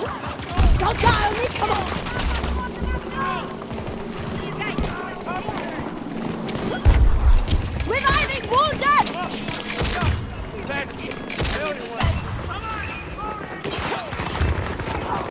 Don't die on me, come on! Reviving wounded! That's